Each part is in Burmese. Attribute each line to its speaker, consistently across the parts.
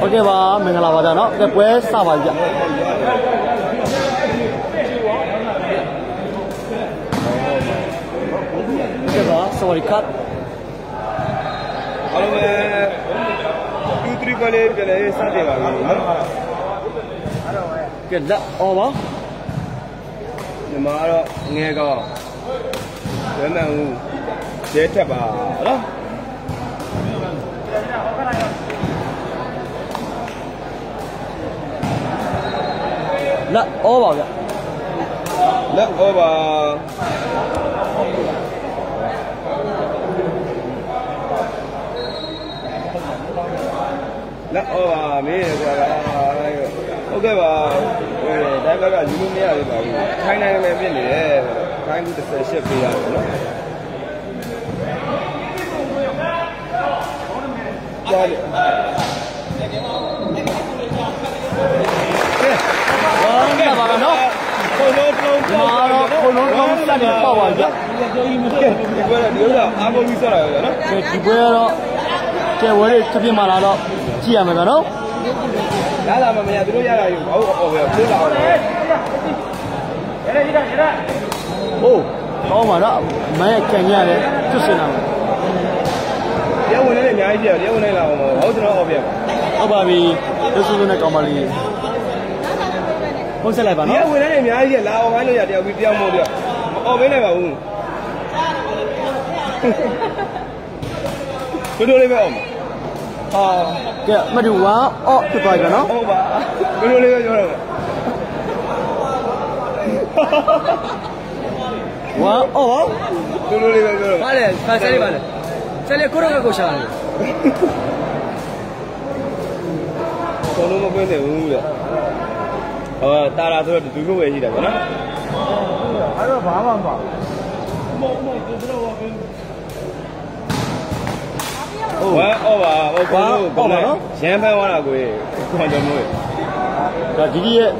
Speaker 1: ဟုတ်ကဲ့ပါမင်္ဂလာပါဗျာနော်ကဲပွဲစပါပြီဗျကဲပါ sorry cut
Speaker 2: အားလုံးပဲ2 3ပဲလေးပြန်လေးစတင်ပါပြီနော်
Speaker 1: ကဲလက်အော်ပါ
Speaker 2: ညီမကတော့ငယ်ကောင်းဝမ်းမှန်ဦးရဲထက်ပါနော်
Speaker 1: လက်အော်ပါဗျ
Speaker 2: လက်ဩပါလက်ဩပါမင်းရကွာဟုတ်ကဲ့ပါဟိုတိုင်းဘက်ကယူလို့မရသေးပါဘူးထိုင်းနိုင်ငံပဲဖြစ်နေတယ်ထိုင်းကူ38ပေးရတယ်နော်ကြားတယ်
Speaker 1: ပါပါနော်
Speaker 2: ဘုံလုံးလုံး
Speaker 1: ဒီမှာတော့ဘုံလုံးလုံးစတင်ပေါက်ပါဗျ
Speaker 2: ဒီကွဲတော့ဒီဥစ္စာအားကိုပြီးဆော့တာပဲနော်
Speaker 1: ကဲဒီပွဲကတော့ကဲဝဲလေးခပြင်းมาလာတော့ကြည့်ရမယ်ဗျနော်
Speaker 2: ရလာမမရသူတို့ရတာယူဘာလို့အော်ပဲပြေးလာအောင်
Speaker 1: ဟိုးကောင်းပါတော့မန်းရဲ့ကြံရရတယ်ကျွတ်စင်တာပဲ
Speaker 2: ရဲဝင်နေတယ်အများကြီးပြရဲဝင်နေလာအောင်ဘာလို့ကျွန်တော်အော်ပြ
Speaker 1: ဟုတ်ပါပြီလွတ်စုလို့နဲ့ကောင်းပါလိမ့် ဟုတ်ဆက်လိုက်ပါ
Speaker 2: ရဲ
Speaker 1: နော်
Speaker 2: ဝင်နေတယ်အများကြီးလာအောင်ခိုင်းလို့ရတယောက်ပြီးတယောက်မို့ပြအော်မင်းနိုင်ပါဘူးဘယ်လိုလေးပဲအောင်
Speaker 1: ဟာကဲမတူဝမ်းအော့ဖြစ်သွားပြီနော်
Speaker 2: ဟုတ်ပါဘယ်လိုလေးပဲပြောတော့
Speaker 1: ဝမ်းအော့ပါ
Speaker 2: ဘယ်လိုလေးပဲပြောတော့
Speaker 1: ပါလေဖန်ဆယ်လေးပါလေဆယ်လေးကိုတော့ကိုရှာတယ်
Speaker 2: ဘုံလုံးမကွင်းနေဘူးလေ ဟောတာရာဆိုတော့ဒူးခုပဲရှိတာဗျနော်
Speaker 1: အဲ့တော့ဘာမှမပါ
Speaker 2: ဝမ်းအော်ပါဟိုဘုံလုံးဘုံလုံးရမ်းဖမ်းသွားတာကိုခွန်ကြမိုး
Speaker 1: ဒါဒီဒီရဲ့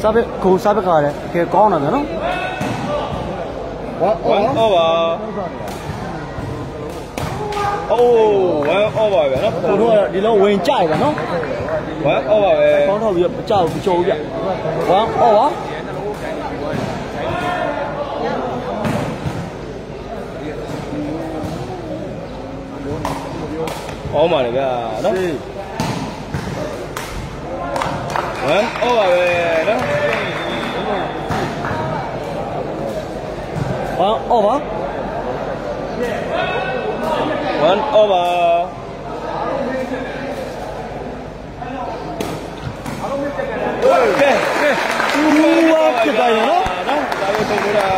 Speaker 1: စားဘက်ခုံစားဘက်ကလည်းကဲကောင်းတာဗျနော်ဝမ်း
Speaker 2: ဝ
Speaker 1: အော့
Speaker 2: မ်းအော်ပါအိုးဝမ်းအော်ပါဗျနော်
Speaker 1: ကိုတို့ကဒီလုံးဝင်ကြရပါ နော်
Speaker 2: ဝမ်းအော်ပါပဲ
Speaker 1: ကောင်းထောက်ပြီးတော့မကြောက်ဘူးကြောက်ဘူးဗျဝမ်းအော့ပါ
Speaker 2: အောင်းပါလေဗျာနော်ဝမ်းအော်ပါပဲနော်
Speaker 1: ဝမ်းအော့ပါ
Speaker 2: ဝမ်းအော်ပါ
Speaker 1: ကဲကဲသူဝါဖြစ်သွားရောနော်
Speaker 2: နော်ဒါပဲဆုံးလို့တာ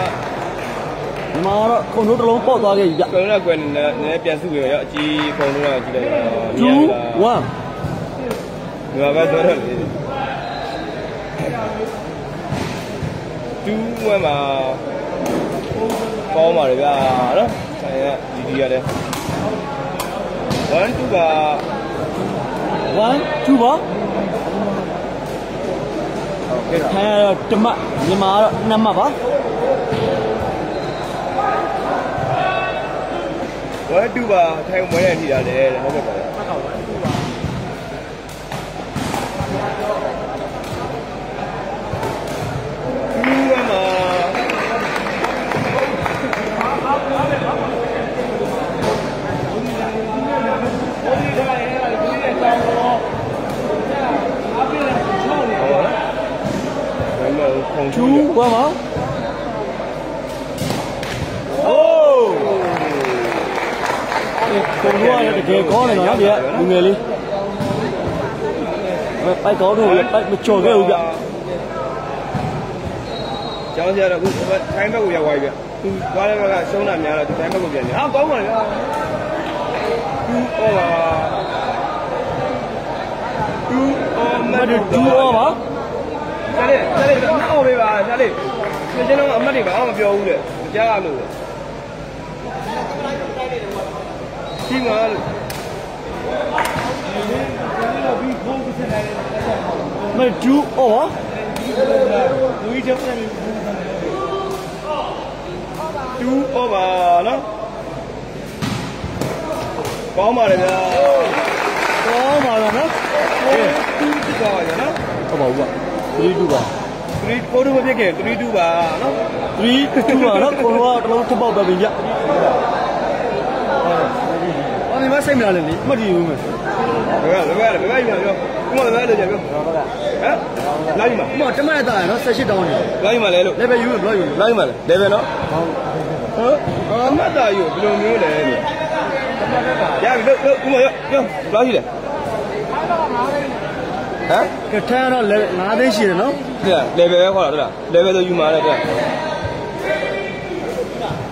Speaker 1: ဒီမှာတော့ခုံတို့တစ်လုံးပေါက်သွားခဲ့ပြီဗျ
Speaker 2: ကွယ်တော့ကွယ်နေနည်းပြန်စုရရအကြီးခုံလို့တာကြည့်လိုက်တော့
Speaker 1: 2 1
Speaker 2: ဒီမှာပဲတော့လေတူးဝမ်းမှာကောင်းပါလေဗျာနော်ဆိုင်ရဒီဒီရတယ် 1 2က
Speaker 1: 1 2ပါကဲထိုင်ရတော့တမတ်မြန်မာတော့နှစ်မှတ်ပါ
Speaker 2: ဝဲတူပါထိုင်မွေးနေထိတာလေဟုတ်ကဲ့ပါ ဘယ်မှာခုံချူ
Speaker 1: 2 1ပါအိုးခုံတော့လည်းတကယ်ကောင်းတယ်နော်ဒီကလူငယ်လေးပိုက်ကောင်းတော့ပိုက်မချော်ခဲ့ဘူးဗျ
Speaker 2: ကျောင်းကြတော့ခုထိုင်းဘက်ကိုရောက်သွားပြီဗျသူသွား ဆရာလေးဆရာလေးတော့အော်ပေးပါဆရာလေးကျွန်တော်အမတ်တွေဘာမှမပြောဘူးလေကြားရလို့ဒီမှာ
Speaker 1: မတူအော်
Speaker 2: တူအော်ပါနော်ကောင်းပါလေဗျာ
Speaker 1: ကောင်းပါတော့နော်
Speaker 2: သွားပါကြနော်
Speaker 1: ဟုတ်ပါဘူးဗျ 3 2ပါ
Speaker 2: 3 4တို့မဖြစ်ခင်3 2ပါနော်
Speaker 1: 3 2ပါနော်ကိုတော့တလုံးထပ်ပေါက်ပဲပြီဗျအော်ဒီမစိတ်မလားလေအမှတ်တည်ဘူးမယ်
Speaker 2: ဘယ်ကဘယ်ကဘယ်ကပြောပြောခုမှဘယ်ကလဲကြပြောဟမ်လာပြီမ
Speaker 1: ဥမာတမက်တာရနော်18တောင်းနေ
Speaker 2: လာပြီမလဲလို့
Speaker 1: လည်းပဲယူဘလောက်ယူ
Speaker 2: လာပြီမလဲလေပဲနော်ဟုတ်အမတ်တာယူဘယ်လိုမျိုးလဲလို့ရပြီလို့လို့ခုမှပြောလာပြီလေဟမ်
Speaker 1: ကထန်းတော့လည်း9သိန်းရှိတယ်နော်
Speaker 2: ဒီလေပဲပဲခေါ်တာဟုတ်လားလေပဲဆိုယူမှာလေတဲ့
Speaker 1: 3 2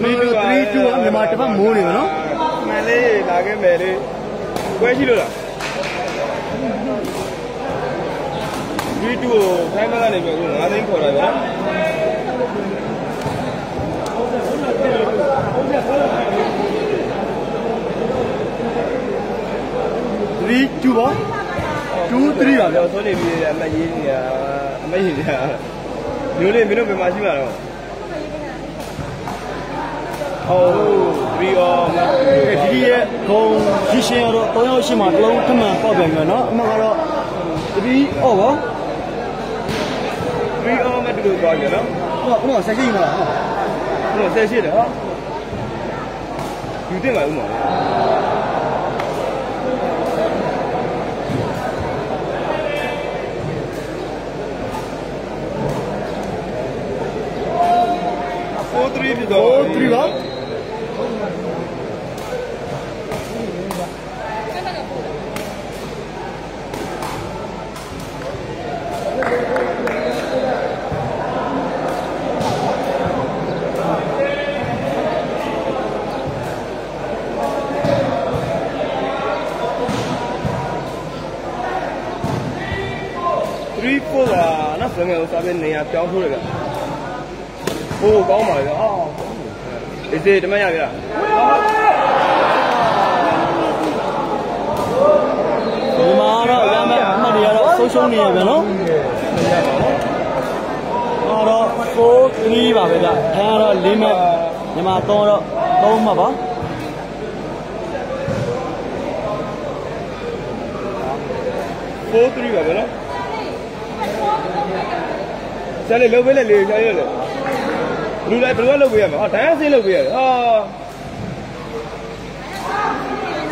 Speaker 1: ကမြန်မာတစ်ပတ်မိုးနေမယ်နော်
Speaker 2: မှန်လေးလာခဲ့မယ်လေကွဲရှိလို့လားဒီတူကိုခိုင်းမကနေပြော9သိန်းခေါ်တာဗျာ
Speaker 1: 3 2ပါ 2 3ပါဗျ
Speaker 2: တော့ဆိုနေပြီအမရေးနေတာအမရေးနေတာမျိုးလေးမင်းတို့ဘယ်မှာရှိမှာတော့ဟုတ်ပြီးတော့
Speaker 1: ဒီဒီရဲ့ဂုံကြီးရှင်ရတော့3ယောက်ရှိမှတစ်လုံးထမှန်ပေါက်ပြန်မယ်နော်အမှကတော့ဒီအော်ပါ
Speaker 2: ပြီးအောင်မတူလို့သွားကြနော်
Speaker 1: ဟောဥမာဆက်ရှိမှာလား
Speaker 2: ဟိုဆက်ရှိတယ်ဟာယူတင်ပါဦးမော 3ဖြစ်တော့
Speaker 1: 4 3ပါ
Speaker 2: 3 4ပါနော်ဆယ်ငယ်ဥစားပဲနေရာပြောင်းထိုးတယ်ဗျဟိုကောင်းပါလေအော် ဒီစေတမရပြီလား
Speaker 1: ဒီမှာတော့ရမယ်အမှတ်တွေကတော့ဆုံးရှုံးနေရပြန်နော်အော်တော့4 3ပါပဲဗျအဲကတော့၄မှတ်မြန်မာ3တော့3မှတ်ပါ
Speaker 2: 4 3ပါဗျနော်ဆယ်လေးလုံးပေးလိုက်လေဆယ်လေး လေလူလိုက်ဘယ်လိုလုပ်ပေးရမလဲဟာဒိုင်းဆင်းလုပ်ပေးရတယ်ဟာ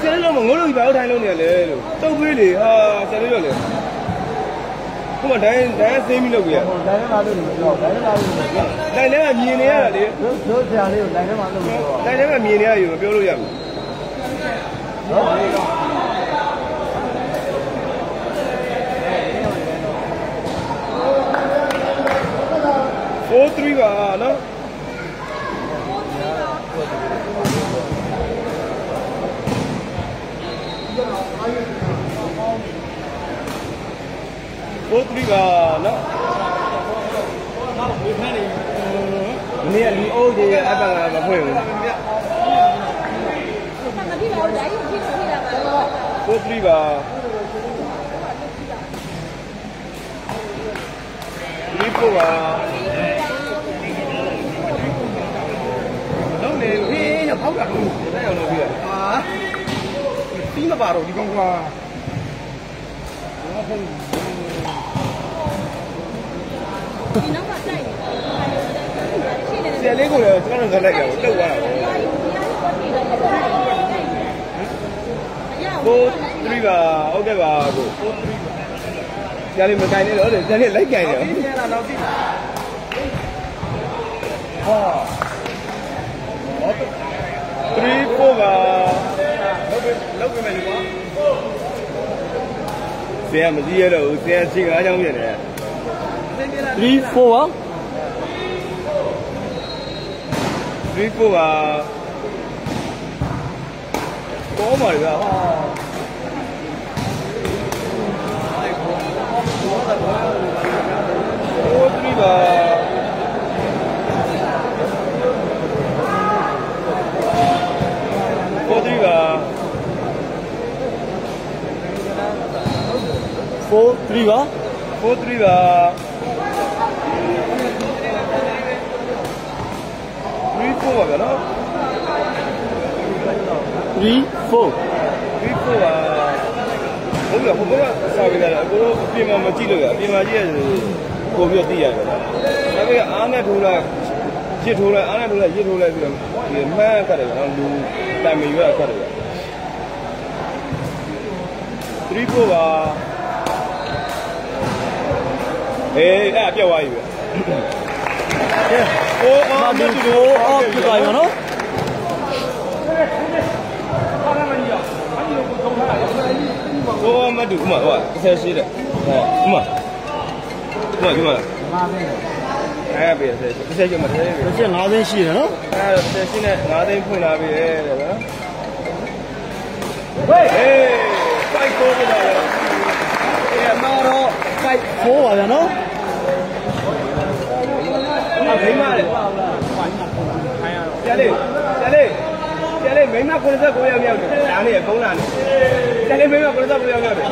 Speaker 2: ဆယ်လေးလုံးမငိုးလို့ဘာလို့ထိုင်လို့နေရလဲလို့တုတ်ပေးလေဟာဆယ်လေးရောလေခုမှဒိုင်းဒိုင်းဆင်းပြီးလုပ်ပေးရ
Speaker 1: ဟိုလိုင်းထဲမှာလို့တော့လိုင်းထဲမှာလို့တော့
Speaker 2: ဒိုင်းထဲမှာမြင်နေရတာလေ
Speaker 1: တို့ဆရာလေးကိုလိုင်းထဲမှာလို့တော့
Speaker 2: ဒိုင်းထဲမှာမြင်နေရယူမပြောလို့ရဘူး
Speaker 1: နော်
Speaker 2: 4 3ပါနော်4 3ပါနော်မနေ့ကလီအိုးကြီးအပန်ကမဖွင့်ဘူး
Speaker 3: မဖြစ်ပါဘူးဒါကြီးဖြစ်နေတာပါတော့
Speaker 2: 4 3ပါဒီပေါ်ပါလုံးနေဟေးရဖောက်တာလို့တဲ့အောင်လို့ပြရအာပြီးမပါတော့ဒီကောင်ကွာ
Speaker 3: ဒီနောက်ကတိုက်နေရှိနေ
Speaker 2: ဆရာလေးကိုလည်းကျွန်တော်တို့ဇက်လိုက်ရအောင်တုတ်သွားတာပေါ့ ကို3ပါဟုတ်ကဲ့ပါကိုကို3ပါ ဆရာလေးမကင်နေတော့လေဆရာလေးလိုက်ကင်နေတော့ဆရာတော့သိဟာ3 4ပါလောက်ပဲလောက်ပဲမယ်ကွာဆရာမကြည့်ရတော့ဘူးဆရာချိန်အားကြောင်းပြတယ်
Speaker 1: 3 4ပါ
Speaker 2: 3 4ပါပေါ်ပါလေကွာဟာ ကို3ပါကို3ပါ
Speaker 1: 4 3ပါ
Speaker 2: ကို3ပါ3 4ပါဗျာနော်
Speaker 1: 3 4
Speaker 2: 3 4ပါဟုတ်ပြီဟိုဘက်ကစာပေးတာအကိုတို့အပြင်မှာမကြည့်လို့ရအပြင်မှာကြည့်ရတယ် ပို့ပြီးတော့သိရတယ်ဗျာဒါပေမဲ့အားနဲ့ထိုးလိုက်ရစ်ထိုးလိုက်အားနဲ့ထိုးလိုက်ရစ်ထိုးလိုက်ပြီးတော့ဒီမှန်းကတ်တယ်ဗျာလူတိုင်မီရွက်ကတ်တယ်ဗျာ3 4ပါအေးအဲ့အပြတ်သွားပြီဗျာ
Speaker 1: ကဲ
Speaker 2: ဟို
Speaker 1: မ
Speaker 2: အား
Speaker 1: ဒီ
Speaker 2: နဲ့
Speaker 1: ကိုအောက်ပြသွားပြီနော်
Speaker 2: ဟိုမတူဥမာဟိုကဆက်ရှိတယ်ဟောဥမာ ဥမာဒီမှာ
Speaker 1: ငါးသိန်း
Speaker 2: အဲ့ပေးဆက်ရှိဆက်ရှိမှာဆက်ပြီ
Speaker 1: တစ်ချက်၅သိန်းရှိတယ်နော်
Speaker 2: အဲ့တော့ဆက်ရှိနဲ့9သိန်းဖွင့်လာပြီတဲ့ဗျာဟေးဟေးဖိုက်ကိုတော့လေအဲ့မှာတော့
Speaker 1: 5 4ပါဗျာနော်
Speaker 2: အမိမလေကျလေးကျလေးကျလေးမိမ89ရောက်မြောက်တယ်ဒါနဲ့ကုန်းလာနေကျလေးမိမ89ရောက်မြောက်တယ်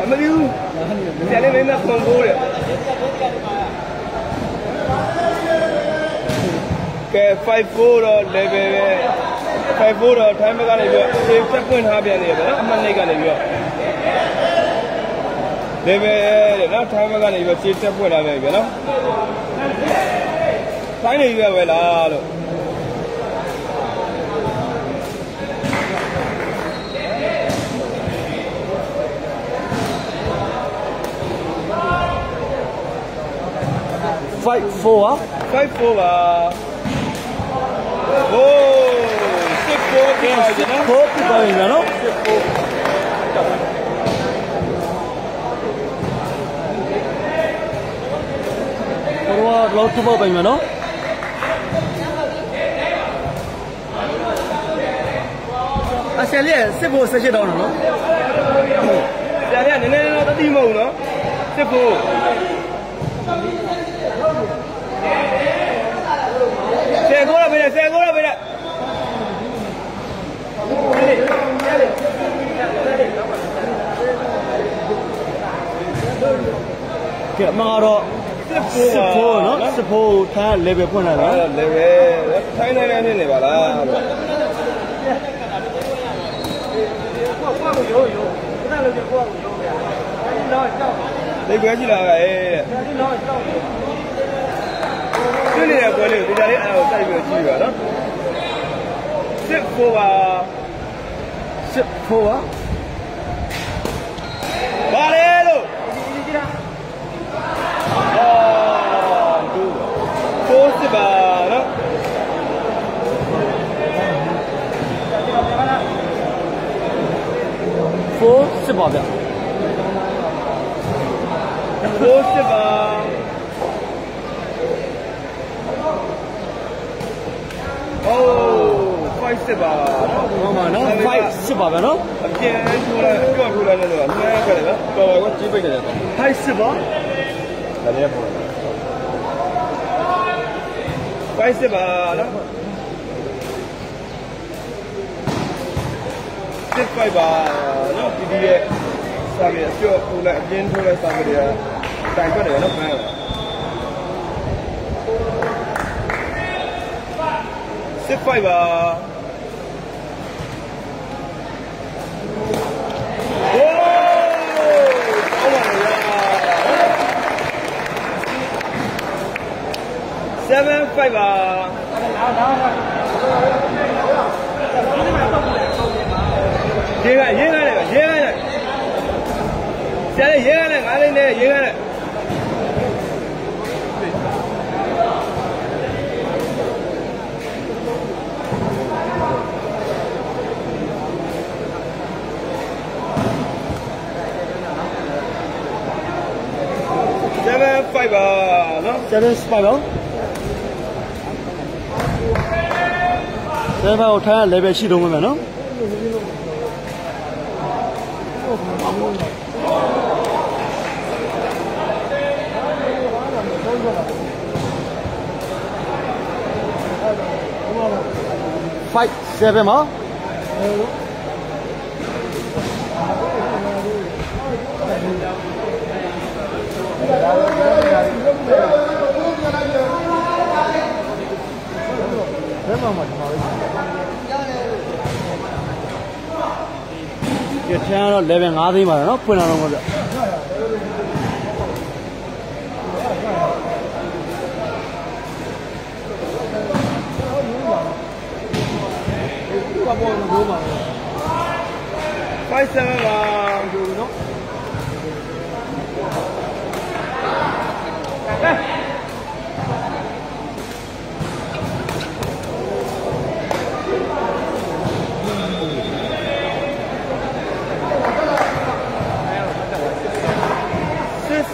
Speaker 2: အမသိဘူး ကျလေးမိမ89တဲ့ကဲ54တော့ level ပဲ54တော့ time ကနေပြီးတော့အေးချက်ပွင့်ထားပြန်နေတယ်ဗျာအမှတ်နှိတ်ကနေပြီးတော့ level တဲ့နော် time ကနေပြီးတော့ခြေချက်ပွင့်ထားပြန်ပြီဗျာနော်တိုင်းနေရွယ်ပဲလားလို့
Speaker 1: 5 4ပါ
Speaker 2: 5 4ပါဟိုး6 4ပြန်ပါကျွန်တော်
Speaker 1: 4ပြသွားပြီဗျာနော်ဘောတော့လောက်ထပ်ပါပြီနော်အဆယ်လေးစစ်ဖို့ဆက်ရှစ်တောင်းတာနော်
Speaker 2: ဆရာကနည်းနည်းတော့တတိမဟုတ်နော်6 4ဆ ယ်ကိုရပဲဆယ်ကိုရပဲ
Speaker 1: ကဲမှာတော့
Speaker 2: 6
Speaker 1: စစ်
Speaker 2: 4
Speaker 1: ဖို့နော်စစ်ဖို့ထား level ဖွင့်လာတာ
Speaker 2: အဲ့ level ထိုင်းနိုင်ငံနေနေပါလားလေးကွဲကြည့်လာပဲတဲ့တွေ့ နေတဲ့ကွဲလေးကိုဒီကြလေးအဲ့ဒါကိုစိုက်ပြီးကြည့်ပါနော်စစ်ဖို့ပါ
Speaker 1: စစ်ဖို့ပါ
Speaker 2: ဘာလဲလို့အော်ဒူဖိုးစစ်ပါနော်
Speaker 1: 4စစ်ပါဗျ
Speaker 2: ဖိုးစစ်ပါ ပါဟုတ်ပါနော်
Speaker 1: 5 10ပါဗျာနော်
Speaker 2: အပြင်ထိုးလိုက်ပြော့ထိုးလိုက်လို့အမှန်ခက်တယ်ဗျာတော်တော်ကကြီးပိတ်ကြတယ်
Speaker 1: 5 10ပါ
Speaker 2: ဒါလည်းပေါ့5 10ပါနော်6 5ပါနော်ဒီဒီရဲ့စာပြေပြော့ထိုးလိုက်အပြင်ထိုးလိုက်စာပြေကတိုင်ထွက်တယ်နော်ဖမ်းစစ်ဖိုက်ပါ 7 5ပါရေးကရေးကလည်းရေးကလည်းဆရာလေးရေးကလည်းငါလေးနဲ့ရေးကလည်း7 5ပါနော်
Speaker 1: 7စစ်ပါ ဗျာ7ပါကိုထား level ရှိတော့မှာဗျာနော်5 7မှာဘယ်မှာမှဒီမှာ ပဲကဲထမ်းတော့တော့ level 5သိန်းပါတယ်နော်ဖွင့်လာတော့ဟုတ်ပြ
Speaker 2: 5 7ပါ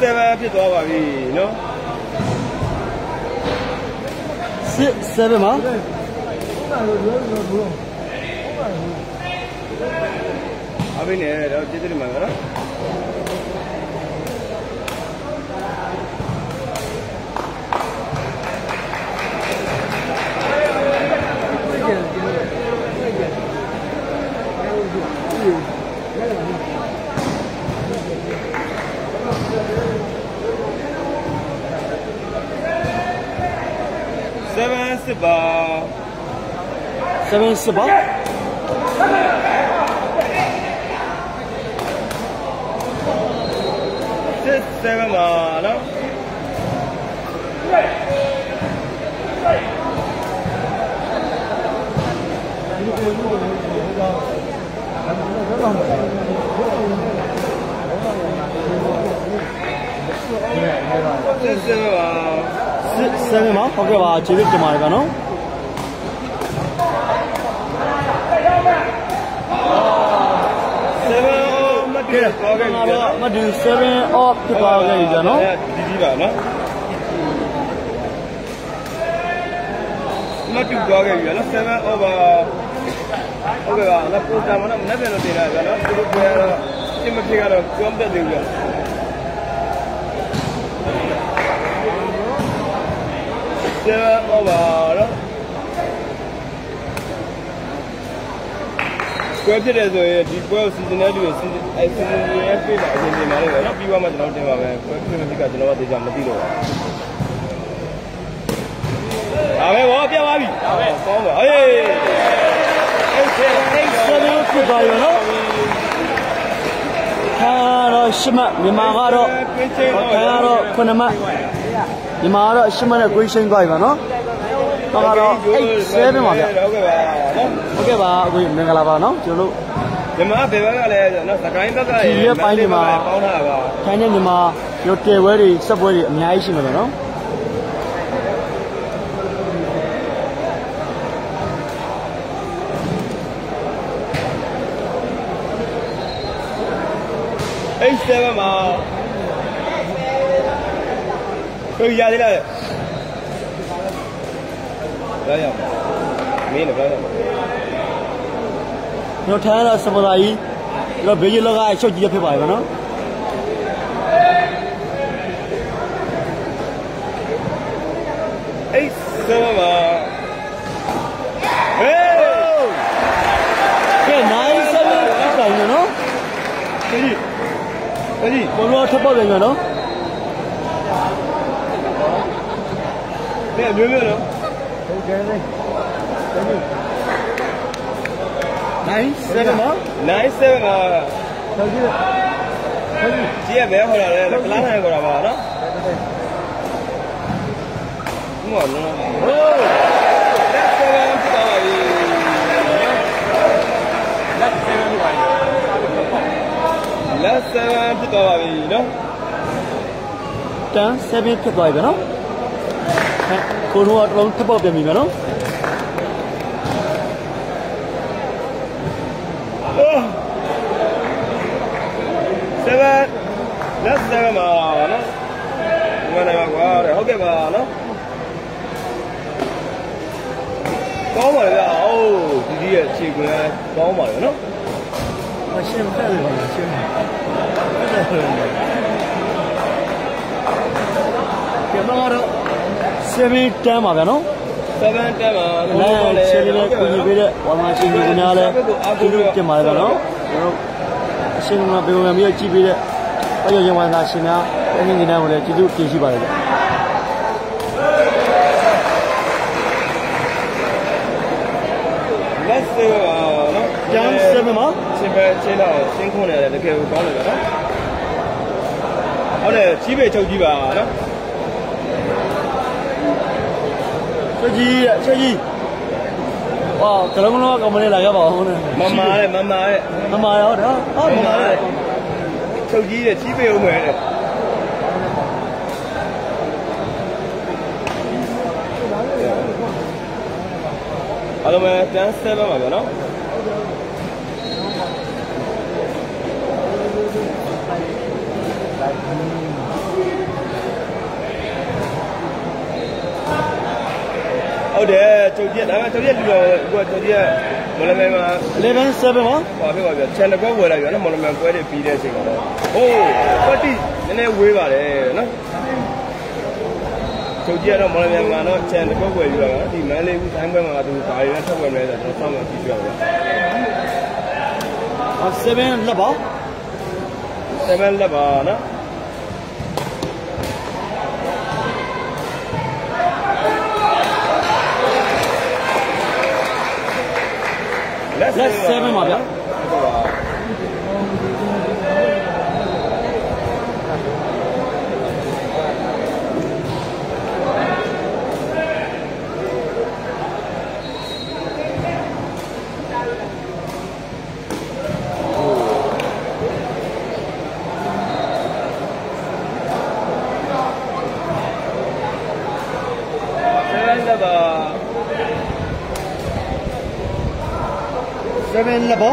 Speaker 2: 7ဖြစ်သွားပါပြီနော်
Speaker 1: စစ်7မှာ
Speaker 2: အဘိနဲ့တော့ကျေးဇူးတင်ပါတယ်နော် 7စစ်ပါ
Speaker 1: 7စစ်ပါ
Speaker 2: စစ်7ပါနော်စစ် 7ပါ
Speaker 1: စစ်7မှာဟုတ်ကဲ့ပါကျေးဇူးတင်ပါတယ်ဗျာနော်
Speaker 2: 7 off မတ်တက်သွားခဲ့ပြီ
Speaker 1: ငါ
Speaker 2: နော်
Speaker 1: တော့မတူ7 off ဖြစ်သွားခဲ့ပြီဗျာနော်
Speaker 2: ဒီဒီပါနော်မတ်တူသွားခဲ့ပြီနော်7 over ဟုတ်ကဲ့ပါနော်ပိုစတာမနော်မနေ့ပြန်လို့တင်လာပြီနော်သူတို့ပြောရတော့ရှင်းမဖြစ်ကတော့ကြောင်းတက်သေးဘူး ဆယ် over နော်ပွဲဖြစ်တယ်ဆိုရင်ဒီပွဲကိုစီစဉ်တဲ့လူတွေစီစဉ်အဲစီစဉ်ရဲ့ပြေးတာအရင်ပြင်ပါလိမ့်မယ်နော်ပြီးသွားမှကျွန်တော်တင်ပါမယ်ပွဲဖြစ်မဖြစ်ကကျွန်တော်ကသေချာမသိတော့ပါဘူးဒါပဲဗောပြသွားပြီဒါပဲကောင်းပါဟေးအဲ့ဆယ်အဲ့ဆယ်
Speaker 1: 7ဖြစ်သွားပြီဗျာနော်ခါတော့ရှမတ်မြန်မာကတော့
Speaker 2: ကွင်းချင်း
Speaker 1: ခါကတော့ခုနမ မြန်မာကတော့ရှမတ်နဲ့ green chain သွားပြီဗျာနော်တော့ကတော့8 7ပါဗျာ
Speaker 2: ဟုတ်ကဲ့ပါနော်
Speaker 1: ဟုတ်ကဲ့ပါအခုမင်္ဂလာပါနော်ကျွန်တော်တို့
Speaker 2: ဒီမှာဘယ်ဘက်ကလဲနော်စကိုင်းဘက်က
Speaker 1: ဒီရက်ပိုင်းဒီမှာ
Speaker 2: ပေါင်းတာပါ
Speaker 1: ခိုင်းတဲ့မြန်မာရောတဲဝဲတွေစက်ပွဲတွေအများကြီးရှိမှာဗျာနော်
Speaker 2: အဲ့ဆယ်မှာ ကိုရသေးလားလာရမင်းလည်းလာရ
Speaker 1: ကျွန်တော်ထိုင်ရတာစပတာကြီးကျွန်တော်ဘေးကြီးလောကအချုပ်ကြီးရဖြစ်ပါပြီဗျာနော်
Speaker 2: အဲ့ဆယ်မှာဟေး
Speaker 1: ကဲ9 7ဖြစ်ပါပြီနော်
Speaker 2: ဒီဒီ
Speaker 1: ဘလို့ထပ်ပေါက်တယ်ဗျာ နော်
Speaker 2: ဒီမျိုးမျိုးနော်
Speaker 1: 9 7နော်
Speaker 2: 9 7မှာကြီးရဘယ်ဟောတာလဲကလားနိုင်ခေါ်တာပါနော်ဟောနော်ဟိုးလက်ဆယ်ဖြစ်သွားပါပြီလက်ဆယ်ဖြစ်သွားပါပြီနော်
Speaker 1: တန်း7ဖြစ်သွားပြီဗျာနော်ဟဲ့ ကိုတို့ကတော့ထပ်ပေါက်ပြန်ပြီဗျာနော်
Speaker 2: seven လက် seven ပါနော်ဒီမှာနေပါကွာတဲ့ဟုတ်ကဲ့ပါနော်ကောင်းပါလေဗျာအိုးဒီဒီရဲ့ခြေကွင်းကောင်းပါလေနော်
Speaker 1: မရှင်းဖက်တယ်ဗျာရှင်းကဲမကတော့ 7တန်းပါဗျာနော်
Speaker 2: seven တက်ပါ
Speaker 1: လည်းရှင်းလေးကိုညီပေးတဲ့ဝါမရှင်ကြီးကများလဲကျေးဇူးတင်ပါတယ်ဗျာနော်ကျွန်တော်အရှင်ကဘေဝံမျိုးကြည့်ပေးတဲ့ပယောရင်ဝါသာရှင်များအငင်းငင်းတန်းကိုလည်းကျေးဇူးတင်ရှိပါတယ်ဗျာ
Speaker 2: လက် seven ပါနော်
Speaker 1: တန်း7မှာ
Speaker 2: ရှင်ဘက်ချင်းတော့ရှင်းခွန်းနေရတယ်တကယ်ကိုကောင်းတယ်ဗျာနော်ဟုတ်တယ်ကြီးပေချုပ်ကြီးပါနော်
Speaker 1: ချွတ်ကြီးချွတ်ကြီးဝါကလုံးလုံးကမလေးလာရပါအောင်နဲ့
Speaker 2: မမာတဲ့မမာတဲ့
Speaker 1: မမရောတော့ဟုတ်မမရော
Speaker 2: ချုပ်ကြီးတဲ့ကြီးပေဦးမယ်တဲ့အားလုံးပဲတန်း7ပါဗျာနော် ဟုတ်တယ်ချုပ်ကြီးဒါကချုပ်ကြီးလူတော်ကချုပ်ကြီးမလမဲမှာ
Speaker 1: 11 7ပါ
Speaker 2: ဟောပြပါဗျာ channel ကွဲဝယ်လိုက်ပြီနော်မော်လမန်ကွဲတွေပြီးတဲ့အချိန်မှာတော့ဟိုးပတ်တိနည်းနည်းဝေးပါတယ်နော်ချုပ်ကြည့်ရတော့မော်လမန်မှာတော့ channel ကွဲဝယ်ယူတာကဒီမန်းလေးဘူးတိုင်းကွဲမှာသူဘာတွေနဲ့ထပ်ဝယ်မလဲဆိုတော့ကျွန်တော်စောင့်မှကြည့်ပြပါဗျာ
Speaker 1: 7လက်ပါ
Speaker 2: 7လက်ပါနော် လက်
Speaker 1: လက်7ပါဗျ
Speaker 2: ဟုတ်ပါ7လက်ပါ
Speaker 1: 7လက်ပါ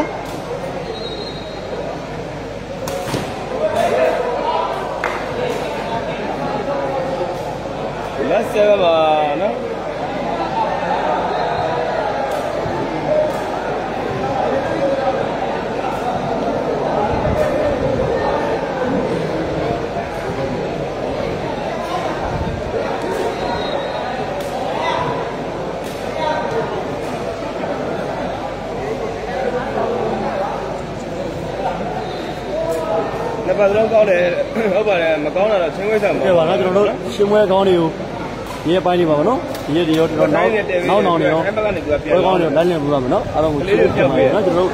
Speaker 2: လက် ဆယ်ပါနော်နှစ်ပတ်လုံးကောင်းတယ်ဟုတ်ပါတယ်မကောင်းတာတော့ချင်းဝဲဆောင်
Speaker 1: ကဲပါနော်ကျွန်တော်တို့ရှင်းပွဲကောင်းတွေကိုဒီရက်ပိုင်းနေပါမနော်ဒီရက်တွေရောတော်တော်နောက်နောက်နောင်နေရော
Speaker 2: ဘက်ကနေသူကပြန်
Speaker 1: ပွဲကောင်းတွေလိုက်လည်မှုပါမယ်နော်အားလုံးကိုကျေးဇူးတင်ပါတယ်နော်ကျွန်တော်တို့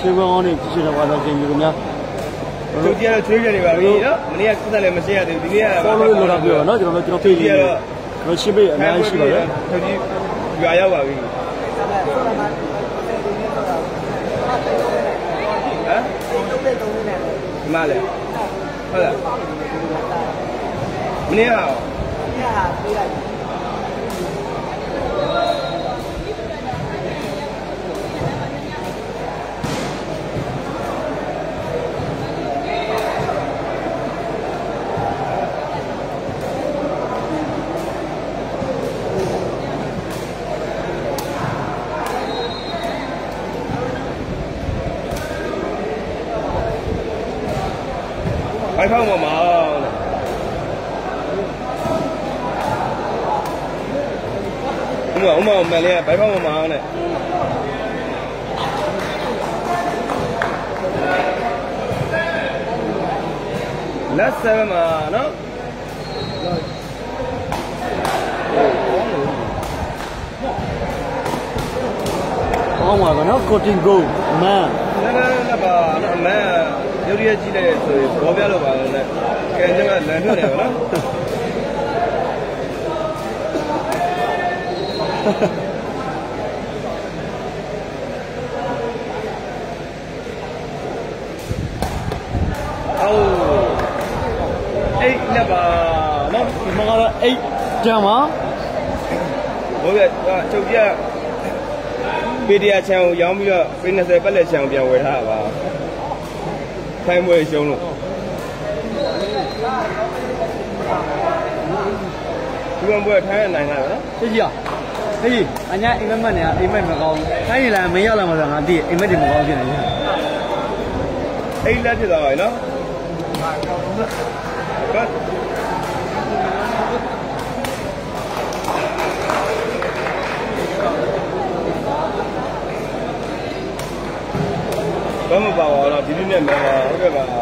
Speaker 1: ရှင်းပွဲကောင်းတွေကြည့်ရှင်းတော့ပါတော့ကျေးဇူးတင်များ
Speaker 2: သူကြတော့ချွေးပြနေပါပြီနော်မနေ့ကကုသလည်းမရှိရသေးဘူးဒီနေ့က
Speaker 1: follow လို့လာပြောနော်ကျွန်တော်တို့ကျွန်တော် page လေးကျွန်တော်ရှင်းပေးအများကြီးရှိပါတယ်
Speaker 2: သူကြီးရွာရောက်ပါပြီဟမ်ဒီမလဲ ဟုတ်လားမနေ့ကဘိုက်ဖောက်မမောင်း ဥမဥမမလေးဘိုက်ဖောက်မမောင်းနဲ့လက်ဆယ်မှာနော်
Speaker 1: ကောင်းပါကနော် coating go man
Speaker 2: နည်းနည်းနည်းပါနော်အမန်ရုပ်ရည်ကြည့်လိုက်ဆိုရင်ဘောပြလို့ပါလို့နဲ့ကဲကျွန်တော်လမ်းထွက်နေပါနော် အော်အိတ်လက်ပါနော်
Speaker 1: ဒီမှာကတော့8ကျန်ပါ
Speaker 2: ဘောပြချုပ်ပြပေဒီယာချန်ကိုရောင်းပြီးတော့ပေ20ပတ်လက်ချန်ကိုပြန်ဝယ်ထားတာပါခိုင်းမွေရှုံးလို့ဒီမှာဘွယ်ထိုင်းနိုင်တာနော်
Speaker 1: သိကြီးอ่ะ သိကြီးအညာအိမ်မက်မက်နေအိမ်မက်မကောင်းခိုင်းနေလားမင်းရောက်လာမှာဆိုငါသိအိမ်မက်တွေမကောင်းဖြစ်နေတယ်
Speaker 2: အိတ်လက်ဖြစ်သွားပါပြီနော်ဘတ်ဘာမပါပါတော့ဒီနေ့နဲ့မယ်ပါဟုတ်ကဲ့ပါ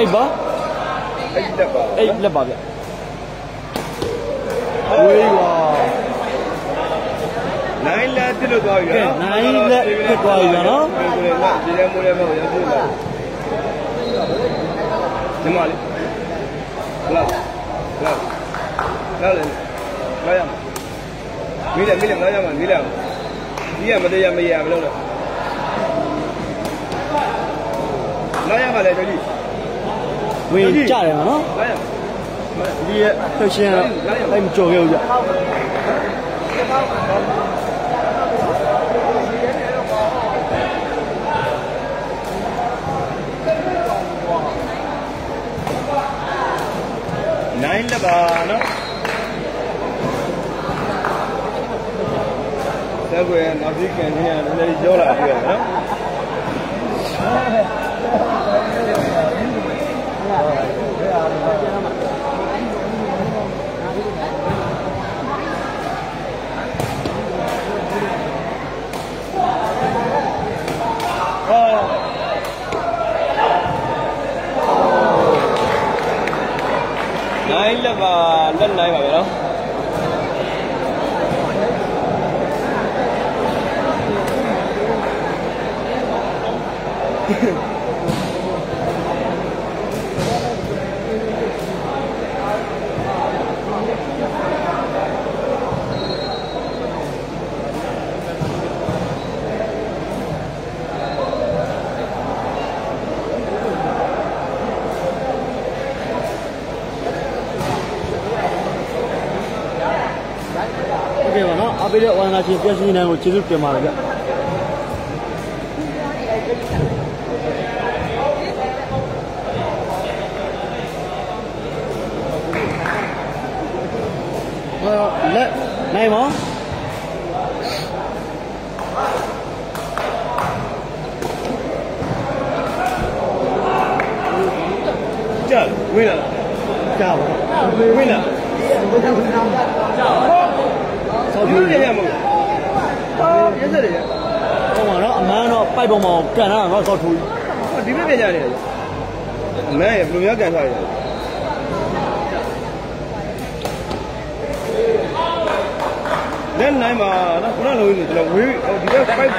Speaker 1: အိတ်ပါ
Speaker 2: 8တက်ပါ
Speaker 1: အိတ်လက်ပါဗျဝေးပါ
Speaker 2: 9လက်ပြလို့သွားပြီဗျာ
Speaker 1: 9လက်ဖြစ်သွားပြီဗျာနော်
Speaker 2: ကိုယ်ကဒီလဲမိုးလဲမဟုတ်ရဘူးလားဒီမလေးလာလာလာလေလာရမီးလေမီးလေလာရမမီးလေဒီကမတရမရမလို့လားလာရပါလေတို့ကြီး
Speaker 1: ဝင်ကြတယ်နော်
Speaker 2: လာရ
Speaker 1: ဒီရဲ့ဖက်ရှင်အဲ့မကြော်ခဲ့ဘူးဗျ
Speaker 2: 9လက်ပါနော်ဆက်ကွယ်နောက်ပြီးကန်ကြီးကလည်းလည်းကြောလာပြီနော် နိုင်လက်ပါလ ပါနော်
Speaker 1: အားပေးတဲ့ဝမ်းသာချင်းပြည့်စည်နေကိုကျေးဇူးတင်ပါတယ်ဗျဟောလက်နိုင်မော
Speaker 2: ကြာဝင်းလာ
Speaker 1: ကြားပါ
Speaker 2: ဝင်းလာ
Speaker 1: ဆောက်
Speaker 2: ဒီ
Speaker 1: ပြီး
Speaker 2: လိုရရမဟုတ်ဟာပြည့်စက်တယ်
Speaker 1: ဟောမှာနော်အမှန်တော့ပိုက်ပေါ်မှာကန်တာတော့ဆောက်ထူ
Speaker 2: ဟောဒီဘက်ပြန်ကြတယ်အမဲဘယ်လိုများကန်ထားရလဲလက်နိုင်မှာနော်ခုနလိုကျွန်တော်ဝေးဟိုဒီဘက်ပိုက်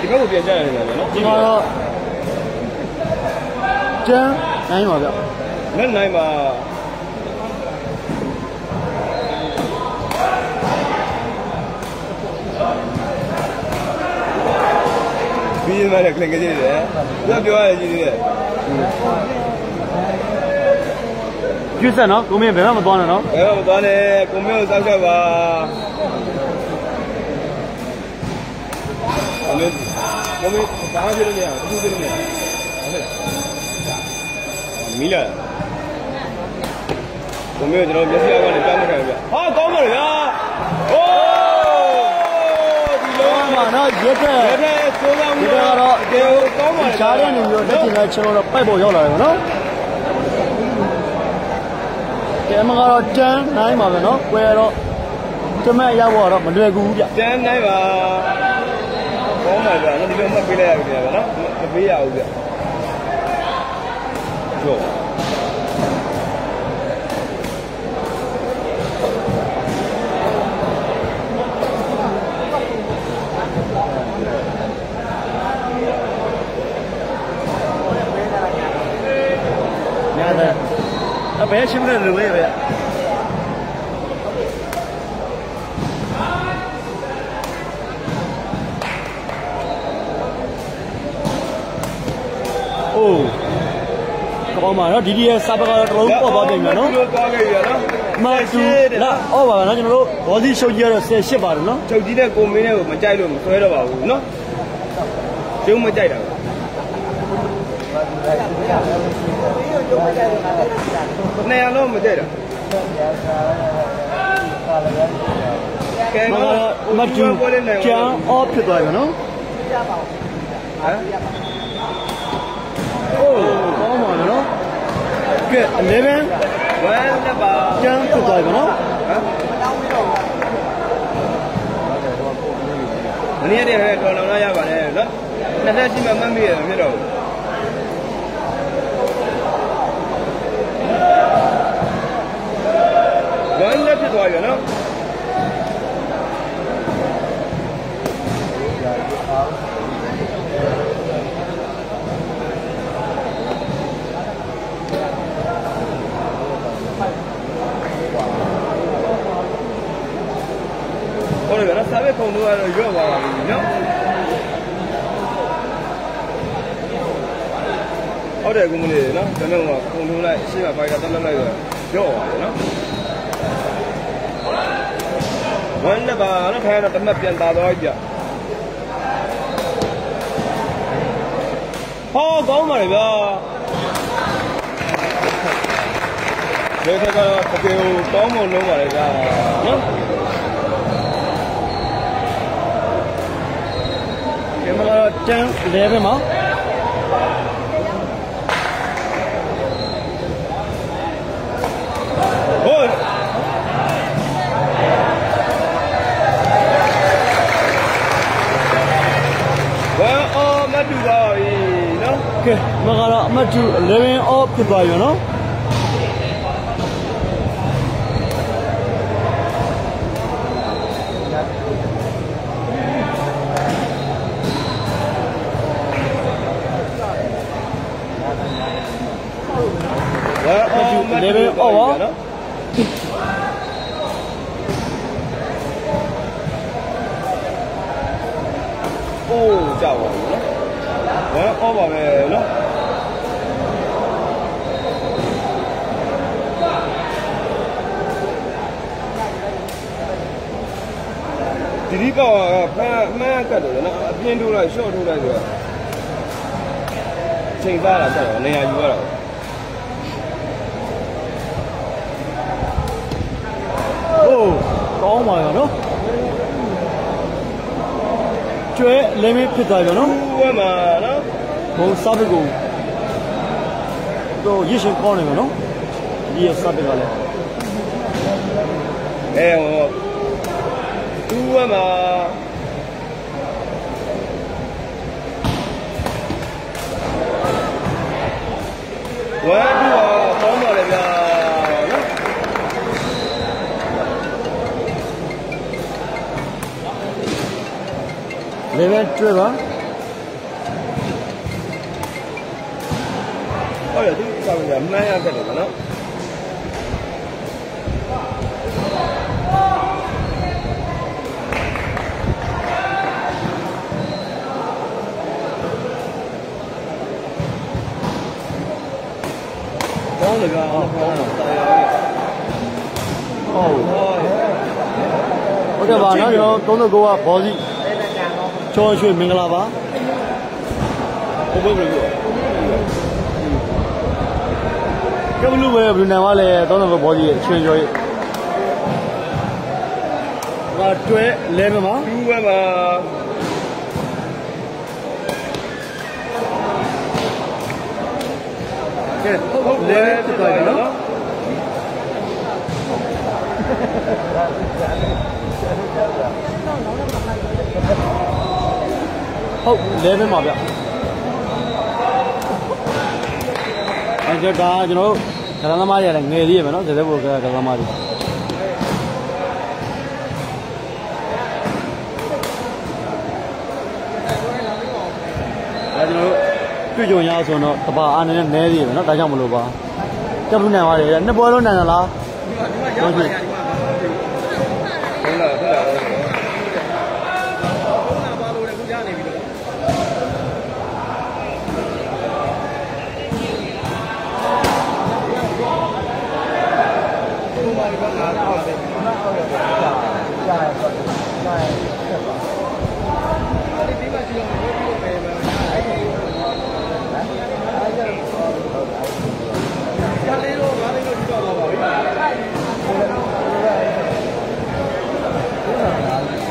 Speaker 2: ဒီဘက်ကိုပြန်ကြရတယ်ဗျာနော်
Speaker 1: ဒီမှာတော့ကျန်းနိုင်ပါဗျ
Speaker 2: လက်နိုင်မှာ င်လည်းကလင်ကလေးတွေသူကပြောရတယ်ကြီးသေးတယ်
Speaker 1: ပြည့်ဆက်နော်ကိုမင်းဘယ်မှမသွားနဲ့နော်
Speaker 2: ဘယ်တော့မသွားနဲ့ကိုမျိုးစောက်ချက်ပါအမေကိုမျိုးဘာမှပြလို့မရဘူးသူပြလို့မရဟုတ်ကဲ့မီလာကိုမျိုးကျွန်တော်မျက်စိအောက်ကနေကြားမ ဒီလို
Speaker 1: ဟောမှာနော်ရက်တဲ့
Speaker 2: ရက်တဲ့သိုးဆောင်
Speaker 1: ဒီ
Speaker 2: မှု
Speaker 1: ကတော့
Speaker 2: အတေကိုကောင်းပါလေ
Speaker 1: ရှားတဲ့နေမျိုးလက်ကျင်တဲ့ကျွန်တော်တို့ပိုက်ပေါ်ရောက်လာတယ်နော်ကဲမကတော့ကျန်းနိုင်ပါပဲနော်ကွယ်တော့တမက်ရဖို့တော့မလွယ်ကူဘူးဗျ
Speaker 2: တန်းနိုင်ပါကောင်းပါဗျာနော်ဒီလိုမှတ်ပေးလိုက်ရပြီဗျာနော်မပေးရဘူးဗျဟု
Speaker 1: အဘယ်ရှင်းမလဲလူလေးပဲအိုးကောင်းပါနော်ဒီဒီရဲ့စာပကတော့တော်တော်ပေါ်သွားတယ်နော်
Speaker 2: ဒီလိုသွားခဲ့ပြီနော်
Speaker 1: မတူလာဩပါနော်ကျွန်တော်တို့ဘောစီရှုပ်ကြီးကတော့18ပါတယ်နော်
Speaker 2: ချုပ်ကြီးတဲ့ကိုမင်းနဲ့ကိုမကြိုက်လို့မဆွဲတော့ပါဘူးနော်ကျုံမကြိုက်တာ နှစ်ယောက်လုံးမကြိုက်တာကဲတော့
Speaker 1: မတူကျန်အော့ဖြစ်သွားပြီနော်
Speaker 2: ဟမ်
Speaker 1: အိုးကောင်းပါနော်ကဲ11
Speaker 2: 1လက်ပါ
Speaker 1: ကျန်ဖြစ်သွားပြီနော်
Speaker 2: ဟမ်မနေ့တည်းဟဲ့တော်တော်ရရပါတယ်နော်28မှာမမေ့ရဖြစ်တော့ သွားပြီနော်ဟုတ်တယ်ဗျာနော်စာပဲခုံတော့ကတော့ရော့သွားပါပြီနော်ဟုတ်တယ်ကုမလေးနော်ကျွန်တော်ကခုံထုံးလိုက်အရှိမဖိုက်တာတက်လက်လိုက်တော့ရော့သွားတယ်နော် ဝမ်းနဲ့ပါနော်ခိုင်းတော့တမက်ပြန်သာသွားကြဟောကောင်းပါလေဗျာဒီခါကတော့တကယ်ကိုကောင်းမွန်လုံးပါလေဗျာနော်
Speaker 1: ကင်မရာတန်11မှာ
Speaker 2: ဟုတ်ဝါအော် မတူပါဘူးနော်
Speaker 1: ကဲမကတော့အမှတ်2 11 off ဖြစ်သွားပြီနော်
Speaker 2: ဝါအော်မတူပါဘူးနော် ဝါအော်ပါပဲနော်ဒီဒီကောဖမ်းမှန်းကတ်တယ်နော်အပြင်းထိုးလိုက်ရှော့ထိုးလိုက်ဆိုတော့ချိန်စားတာဆက်တော့နေရာယူရတာ
Speaker 1: ဟိုးကောင်းပါရောနော်ကျွဲ11ဖြစ်သွားပြီနော်
Speaker 2: ဝမ်းမှာနော်
Speaker 1: ဘုံစားပစ်ကိုတော့ရရှင်ကောင်းနေမှာနော်ဒီရစားပစ်ကလည်း
Speaker 2: အဲဟိုသူ့ဝမ်းမှာဝမ်းတူတော့ကောင်းပါလေဗျာနော်
Speaker 1: 11ကျွဲပါ
Speaker 2: ဟုတ် တယ်သူကမှမှန်းရခဲ့တယ်ဗျာနော်ကောင်းတယ်ဗျာကောင်းတယ်တာယာ
Speaker 1: ဟုတ်
Speaker 2: ဟော
Speaker 1: ဟုတ်ကဲ့ပါနော်ကျွန်တော်39ကဘောစီချောရွှေမင်္ဂလာပါ
Speaker 2: ဘုဘဘ
Speaker 1: ကဘလူပဲဘလူနန်ကလည်း39ကဘောစီချွေချောရဲ့ဟာကျွဲ11မှာ
Speaker 2: သူ့ဝမ်းမှာ
Speaker 1: ကဲဟုတ်11ဖြစ်သွားပြီနော်ဟုတ်11မှာဗျ အဲကြတာကျွန်တော်ကရသမားတွေလည်းငယ်သေးရမယ်နော်ဇေဇဘုကရသမားတွေအဲကျွန်တော်တွေ့ကြုံရအောင်ဆိုတော့တပါအားနဲ့နဲသေးရမယ်နော်ဒါကြောင့်မလို့ပါကပ်လူနိုင်ပါတယ်နှစ်ပွဲလုံးနိုင်သလားဟုတ်ပြီ
Speaker 2: ဟုတ်လားဟုတ်လား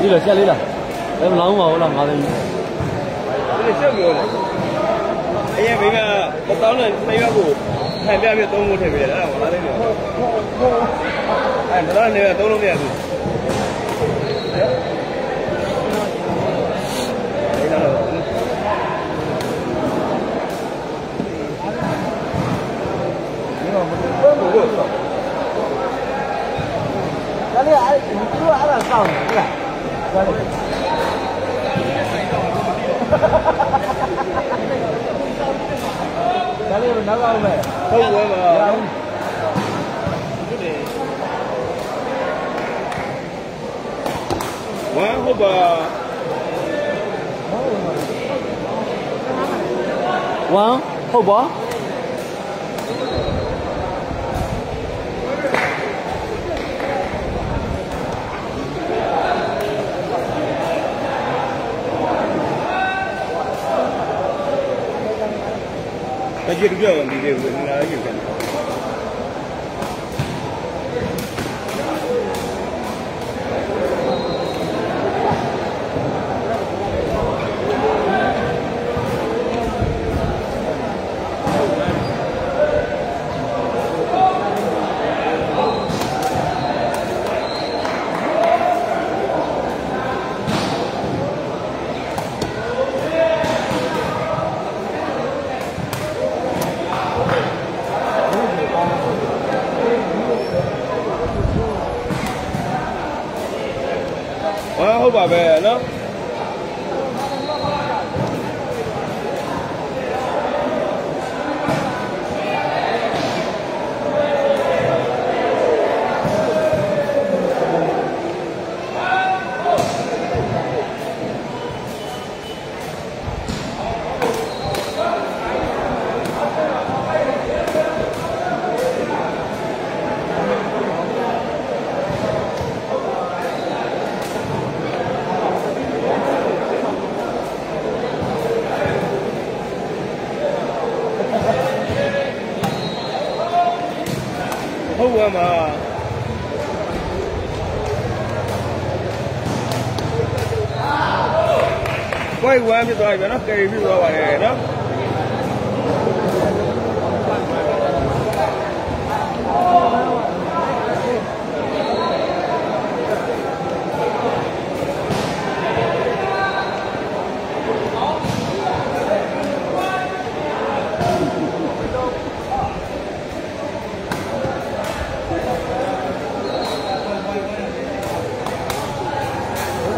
Speaker 1: ဒီ လိုဆက်လေးလားအဲမလောင်းပါဘူးလားငါသိပြီ
Speaker 2: ဒီချက်ပြောတယ်အရင်မိကတောင်းနဲ့နှစ်ယောက်ကိုခံပြပြသုံးဖို့ထည့်ပေးတယ်အဲ့ဒါမလားသိတယ်အဲ့ဒါနဲ့သုံးလို့မရဘူး နောက်ကပဲဟုတ်ဝဲပါဝမ်းဟုတ်ပါ
Speaker 1: 1ဟုတ်ပါ
Speaker 2: တကြည့်ကြည့်ဒီလေးကိုလာယူတယ် ဟာဟုတ်ပါပဲနော်ဟုတ်ပါမှာကို ယ်ဝမ်းပြသွားပြီနော်ကယ်ရီပြသွားပါလေနော်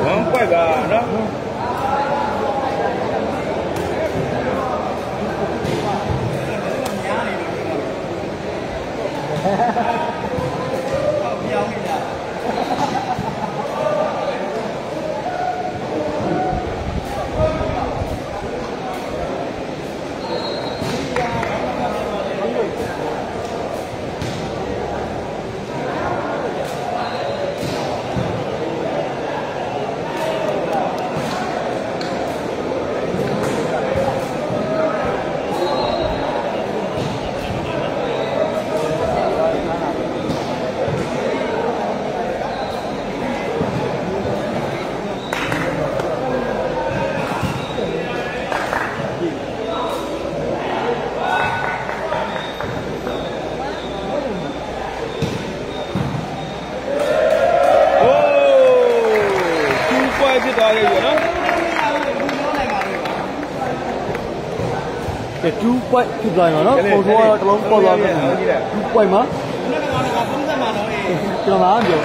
Speaker 2: ဝမ်းပွက်ပါနော် โอ้ကျူးပွက်ဖြစ်သွားခဲ့ပြီနော်
Speaker 1: ကဲ 2 point ဖြစ်သွားပြီနော်ပုံထိုးကတော့တစ်လုံးပေါ်သွားပြီ2 point မှာကျွန်တော်လာပြော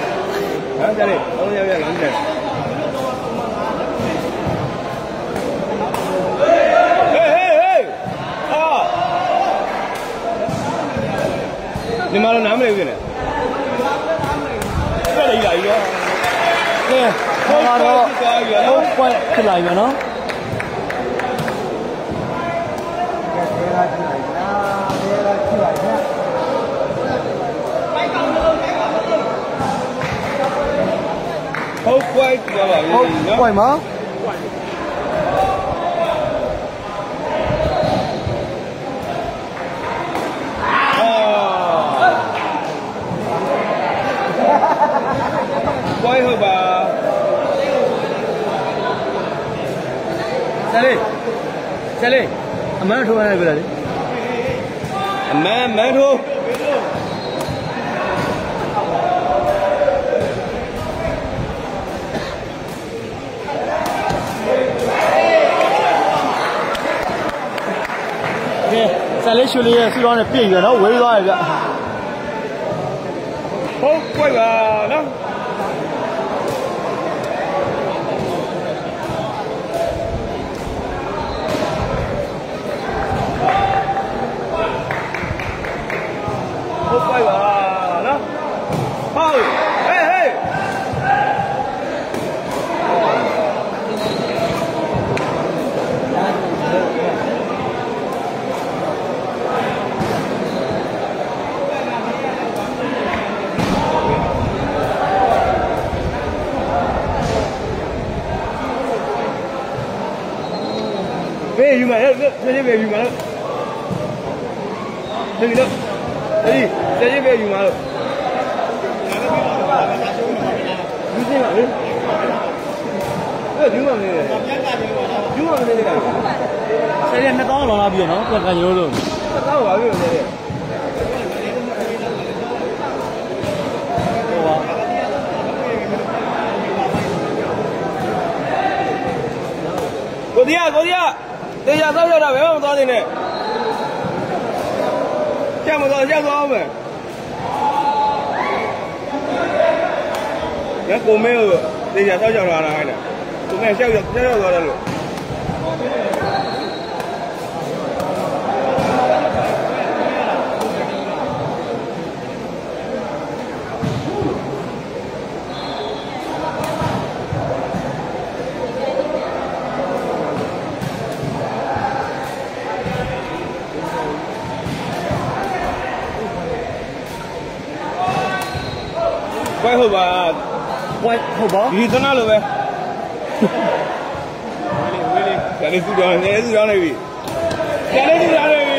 Speaker 2: ဟမ်ကြလေတော့ရရလမ်းတယ်ဟေးဟေးဟေးအာဒီမှာတော့နားမလည်ဘူးနဲ့ပြက်လိုက်လာရော
Speaker 1: ကဲဟောတော့2 point ဖြစ်လာပြီနော်
Speaker 2: ဟုတ်ကွို က်ပြောပါပြီ
Speaker 1: ဟုတ်
Speaker 2: နော်
Speaker 1: point မှာ
Speaker 2: ကွိုက်ဟုတ်ပါ
Speaker 1: ဆယ်လေး ဆန်လေးရွှေလေးရဲ့ဆူတော်နဲ့ပြည့်ရတော့ဝေးသွားရဗျ
Speaker 2: ဟုတ်ကွယ်ပါနော်ဟုတ်ပါပါ ယူမှာလေဆက်ချင်းပဲယူမှာလို့ဒီလိုဒီဆက်ချင်းပဲယူမှာလို့ယူစင်းပါလေအဲ့ယူမှာမနေနဲ့ယူမှာမနေနဲ့
Speaker 1: ဆယ်ရက်2000လောက်လာပြီးတော့နော်ပြက်ကညိုးလို့
Speaker 2: တော့ပါပြီလေ
Speaker 1: ဟိုပါ
Speaker 2: ကိုတရားကိုတရား တေချာဆောက်ရတာဘယ်မှမသွားသေးနဲ့ကြောက်မသွားကြောက်သွားအောင်မယ်ရကိုမဲကိုတေချာဆောက်ကြလာတာဟဲ့ကိုမဲရှောက်ရောက်ရှောက်ရောက်သွားတယ်လို့ ဟုတ်ပါ
Speaker 1: ဝိုက်ဟုတ်ပါ
Speaker 2: ဒီသနာလိုပဲဝေးလေးကျန်နေစုတော်နေစုတော်နေပြီကျန်နေစုတော်နေပြီ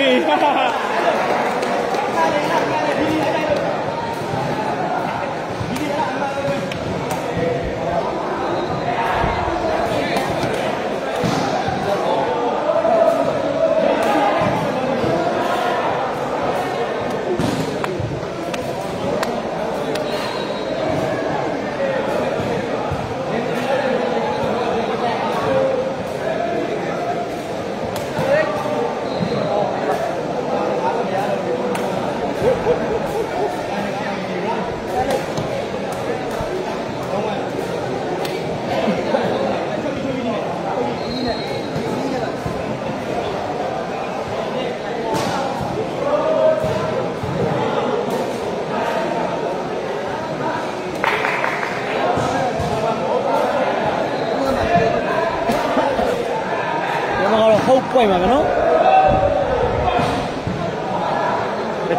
Speaker 1: ဒီမှာကတော့ ဟုတ်ပွင့်ပါကနော်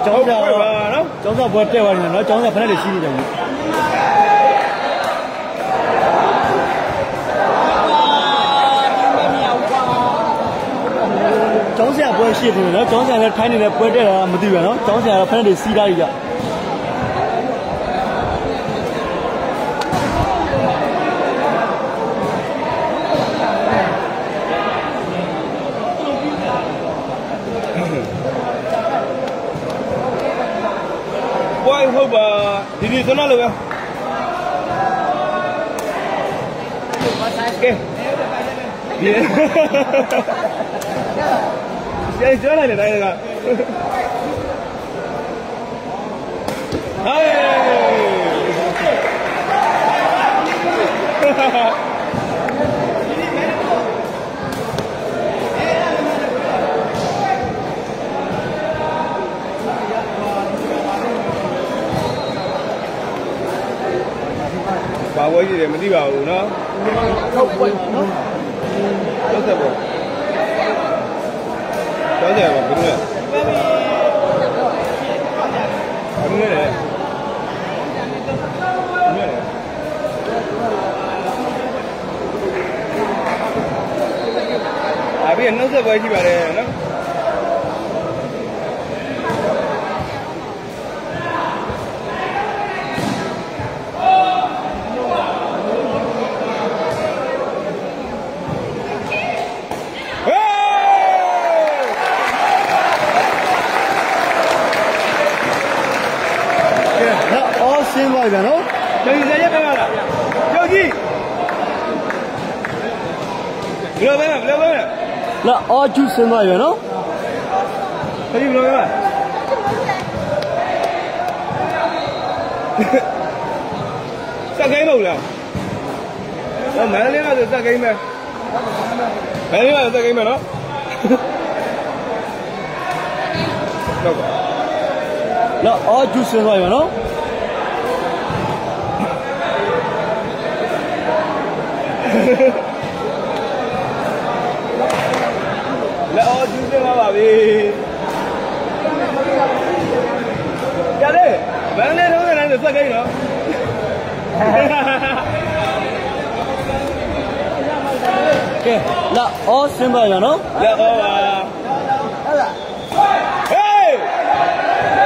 Speaker 1: ကျောင်းစာ
Speaker 2: ဟုတ်ပါနော်
Speaker 1: ကျောင်းစာပွဲတက်သွားတယ်နော်ကျောင်းစာဖက်နဲ့ရှိနေတယ်ကြီးကျောင်းဆရာပွဲရှိတယ်နော်ကျောင်းဆရာလည်းထိုင်းနေတဲ့ပွဲတက်တာမသိဘူးနော်ကျောင်းဆရာကဖက်နဲ့စီးသားကြီးကြ
Speaker 2: ဘွိုင်းဟုတ်ပါ ဒီဒီသနာလိုပဲကဲဒီကျေးဇူးလိုက်တယ်တိုင်းကဟေး ဘာဝဲကြီးတယ်မသိပါဘူးเนาะ
Speaker 1: ဟုတ်ပွင့်နော်
Speaker 2: တော့ဆက်ပေါ့တော့ဆက်ပါဘယ်လိုလဲဘယ်လိုလဲဘယ်လိုလဲအဘိနှုတ်ဆက်ပွဲရှိပါတယ်နော် ာ်
Speaker 1: အော်
Speaker 2: ကျူးရှ
Speaker 1: င်းသွားပြီဗျာနော်
Speaker 2: ကျော်ကြီးဘယ်လိုပဲမစက်ကိန်းမဟုတ်လားဟောမန္တလေးမှာဆိုစက်ကိန်းပဲမန္တလေးမှာစက်ကိန်းပဲနော်တော့ပါ
Speaker 1: လာအော်ကျူးရှင်းသွားပြီဗျာနော်
Speaker 2: လ တင်ပါပါပြီ။ကြတယ်ဘယ်နဲ့တော့လည်းဆက်ခဲ့နော်။
Speaker 1: ကဲလာအော်စင်ပါရနော်။
Speaker 2: လာအော်ပါ။ဟုတ်လား။ဟေး။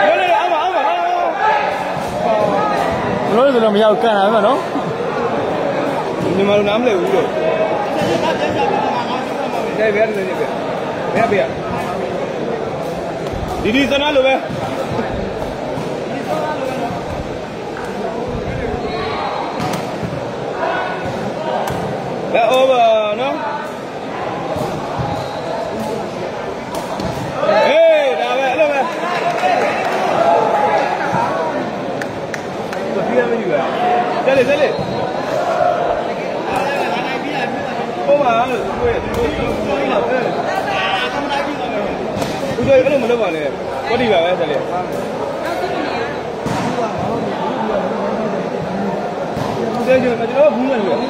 Speaker 2: ဘယ်လိုလဲအမအမဟာ။
Speaker 1: ဘယ်လိုလဲမရောက်ကန်တာပဲနော်။
Speaker 2: ဒီမှာတော့နားမလဲဘူးလို့။တဲ့ဗျာတဲ့ဗျာ။ဘယ်ဗျာ दीदी इतना लो भाई That over, no? Hey, đã vậy luôn vậy. Tập đi ra bên dưới. Đây này, đây này. Over, quên, quên, quên, quên. ပဲဦးတို့အဲ့လိုမလုပ်ပါနဲ့ကော်ဒီပါပဲတက်လေတဲ့ကျွန်တော်ဘူးမလို့အေး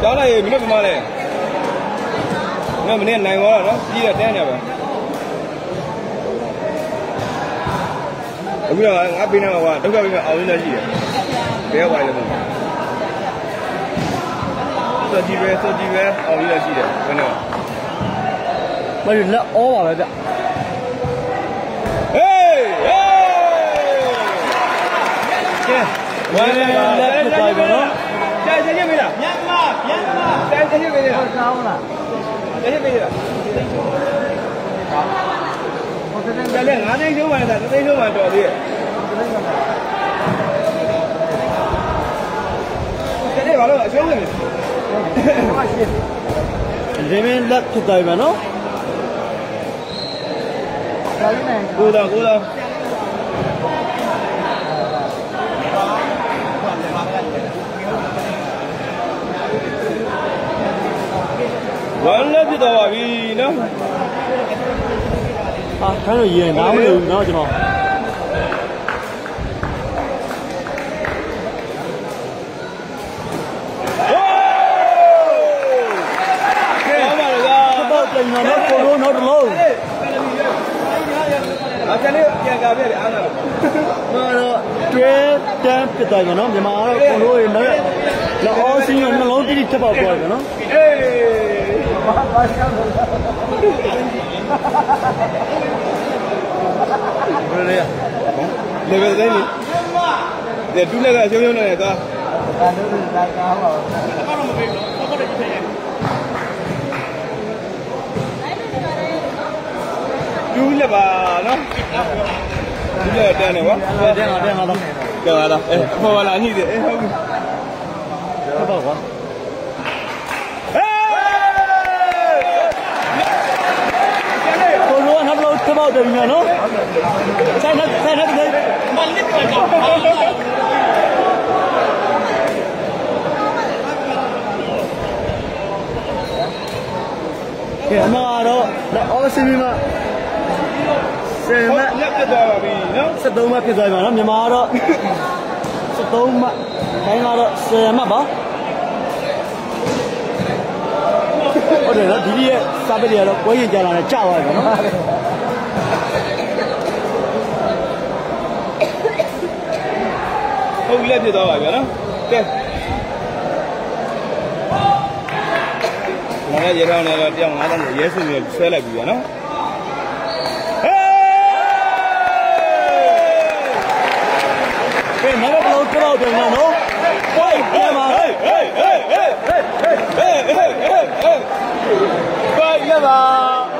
Speaker 2: ကျောင်းလိုက်ရေမိနစ်ပမာလဲငါမနေ့နိုင်သွားတော့နော်ပြီးတော့တန်းနေပါ အခုတော့ငါပေးနေမှာကဒုက္ခပေးမှာအောင်ရင်းလည်းရှိတယ်ဘယ်ရောက်ပါလဲမသိစောကြည့်ပဲစောကြည့်ပဲအောင်ရင်းလည်းရှိတယ်ဘယ်နဲ့
Speaker 1: မလို့လက်အောပါပဲဗျ
Speaker 2: ဟေးဟေးကဲဝမ်းလည်းလက်ပြသွားပြီနော်ကျန်ချင်းမေးလားမြန်မာမြန်မာကျန်ချင်းမေးလား
Speaker 1: ကောင်းလား
Speaker 2: ကျန်ချင်းမေးလားဟိုတည်းကလ ည်းငါးသိန်းရှုံးမှလည်းသိန်းရှုံးမှတော်သေးရဲ့ကျန်တဲ့ဘာလို့အရှုံးနေလဲ
Speaker 1: ဒီမင်းလက်ဖြစ်သွားပြီနော်
Speaker 2: ကိုတော့ကိုတော့ဝမ်းလည်းဖြစ်သွားပါပြီနော်
Speaker 1: အာခန်းလို့ရင်နားမလို့နော်ကျွန်တော်
Speaker 2: ကဲပါလို့က
Speaker 1: တော့ပြန်နော်ကိုလိုနော်တလုံး
Speaker 2: အကျန်လေးပြန်ကာပြည့်လေအားနာလို့
Speaker 1: မတော့တွဲတန်းဖြစ်သွားပြီနော်မြန်မာကတော့ကိုလိုရေလက်လက်အောစင်းရနှလုံးတိတိထပ်ပေါက်သွားပြီနော်
Speaker 2: အေး
Speaker 1: ဘ ဘယ်လဲ
Speaker 2: ဟော level တိုင်းလေဒီတူလက်ကရှုံးရှုံးနေတယ်သွားဘာလို့လဲလာကော
Speaker 1: င်း
Speaker 2: ပါဘာလို့မပြေဘူးဘာလို့ကြည့်နေတူလ
Speaker 1: က်ပါနော်တူ
Speaker 2: လက်တန်း
Speaker 1: နေပါတန်းတော့တန်းတော့ကျော်လာအဲပေါ်လာညှိတယ်အဲဟုတ်ပြီ ကဲအမကတော့လက်အောစင်းပြီးမှဆယ်
Speaker 2: ဟုတ်
Speaker 1: မ
Speaker 2: ညက်ပြသွားပါပြီနော်
Speaker 1: 73မှဖြစ်သွားပြီနော်မြန်မာကတော့73မှတိုင်းကတော့10မှပါဟုတ်တယ်နော်ဒီဒီရဲ့စာပေတွေကတော့ပွဲရင်ကြလာတယ်ကြာသွားပြီနော်
Speaker 2: ဟုတ် ပြီလက်ပြသွားပါဗျာနော်ကဲငါလည်းရေထောင်းနေတော့ပြောင်း9000ကိုရဲစုမျိုးဆွဲလိုက်ပြီဗျာနော်ဟေး
Speaker 1: ကဲနောက်တော့ဘလို့ကြောက်တယ်နော်ဝိုင်းပြန်ပါ
Speaker 2: ဟေးဟေးဟေးဟေးဟေးဟေးဟေးဟေးဟေးဟေးဘိုင်ရပါ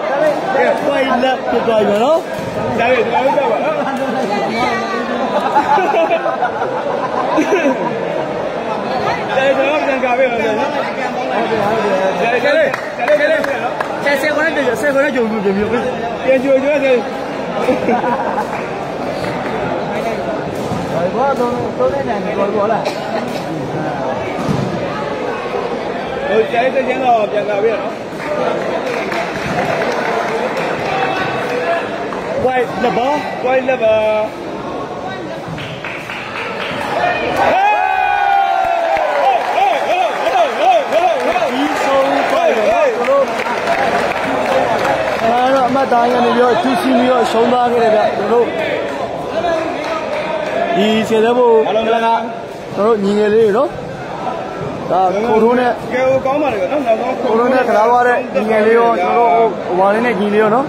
Speaker 1: ကဲဝိုင်းလက်ဖြစ်သွားပြီနော်
Speaker 2: ဒါလေးဒါလေးကြောက်ပါနော် တယ်ကျွန်တော်ပြန်ကြပေးပါမယ်နော်ဟုတ်တယ်ဟုတ်တယ်ကျန်လေးကျန်လေးကျန်လေး
Speaker 1: ဆယ်ဆယ်ခွန်းကြုံဆယ်ခွန်းကြုံကြုံပြန်
Speaker 2: ပြန်ကြုံကြုံဆယ်
Speaker 1: ဘာတော့သုံးနေတယ်ပေါ်ပေါ်လား
Speaker 2: ဟိုကျဲတဲ့ကျင်းတော့ပြန်လာပြီနော်
Speaker 1: ဝိုင်လဘ
Speaker 2: ဝိုင်လ
Speaker 1: ဘ သားရနေပြီးတော့သူစီပြီးတော့ရှုံးသွားခဲ့တယ်ဗျကျွန်တော်တို့ဒီဆယ်သက်ဖို့
Speaker 2: အားလုံးမင်္ဂလာ
Speaker 1: ကျွန်တော်တို့ညီငယ်လေးတွေနော်ဒါကိုထိုးနဲ့
Speaker 2: ကဲဟိုကောင်းပါလေနော်နောက်ကောင်း
Speaker 1: ကိုထိုးနဲ့ခလာသွားတဲ့ညီငယ်လေးရောကျွန်တော်တို့ဟိုဟိုဘာလေးနဲ့ညီလေးရောနော်